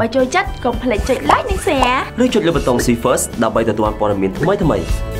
បើចូលចិត្តកុំភ្លេចចុច like និង share ឬចុចលើប៊ូតុង See First ដើម្បីទទួលព័ត៌មានថ្មីៗ